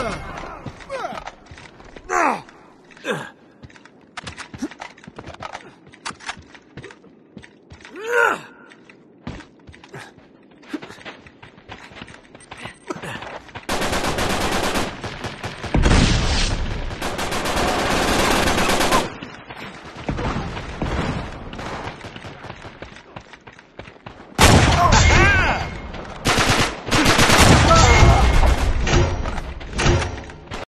Ugh!